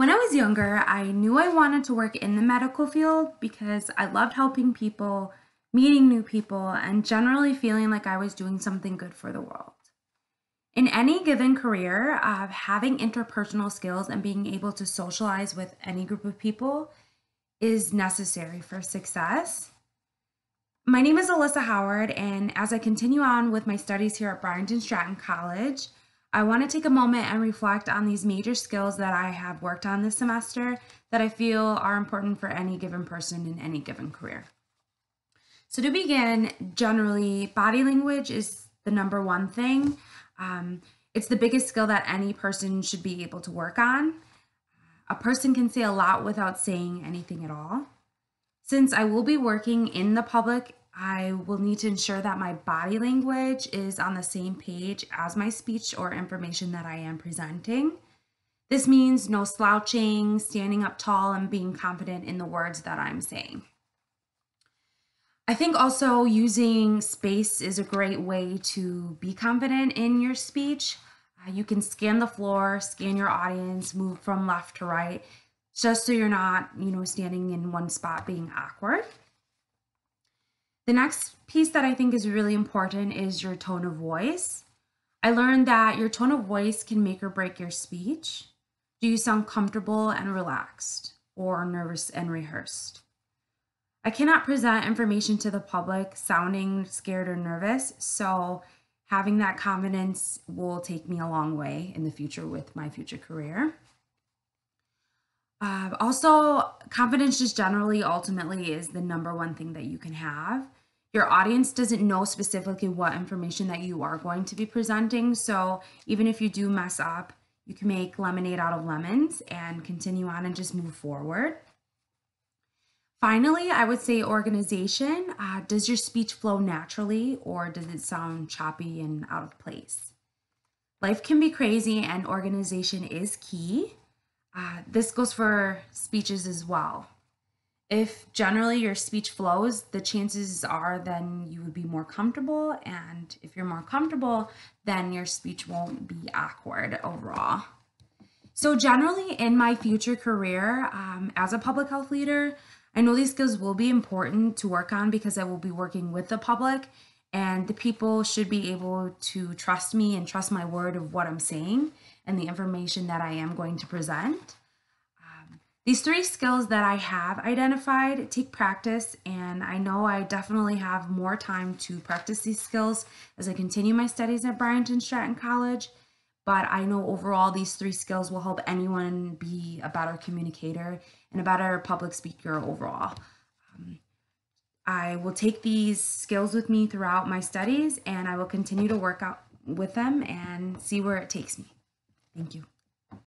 When I was younger, I knew I wanted to work in the medical field because I loved helping people, meeting new people, and generally feeling like I was doing something good for the world. In any given career, uh, having interpersonal skills and being able to socialize with any group of people is necessary for success. My name is Alyssa Howard, and as I continue on with my studies here at Bryant & Stratton College, I want to take a moment and reflect on these major skills that I have worked on this semester that I feel are important for any given person in any given career. So, to begin, generally, body language is the number one thing. Um, it's the biggest skill that any person should be able to work on. A person can say a lot without saying anything at all. Since I will be working in the public I will need to ensure that my body language is on the same page as my speech or information that I am presenting. This means no slouching, standing up tall, and being confident in the words that I'm saying. I think also using space is a great way to be confident in your speech. Uh, you can scan the floor, scan your audience, move from left to right, just so you're not, you know, standing in one spot being awkward. The next piece that I think is really important is your tone of voice. I learned that your tone of voice can make or break your speech. Do you sound comfortable and relaxed or nervous and rehearsed? I cannot present information to the public sounding scared or nervous, so having that confidence will take me a long way in the future with my future career. Uh, also, confidence just generally ultimately is the number one thing that you can have your audience doesn't know specifically what information that you are going to be presenting. So even if you do mess up, you can make lemonade out of lemons and continue on and just move forward. Finally, I would say organization. Uh, does your speech flow naturally or does it sound choppy and out of place? Life can be crazy and organization is key. Uh, this goes for speeches as well if generally your speech flows, the chances are then you would be more comfortable. And if you're more comfortable, then your speech won't be awkward overall. So, generally, in my future career um, as a public health leader, I know these skills will be important to work on because I will be working with the public, and the people should be able to trust me and trust my word of what I'm saying and the information that I am going to present. These three skills that I have identified take practice, and I know I definitely have more time to practice these skills as I continue my studies at Bryant & Stratton College. But I know overall these three skills will help anyone be a better communicator and a better public speaker overall. Um, I will take these skills with me throughout my studies and I will continue to work out with them and see where it takes me. Thank you.